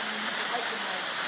can, I can like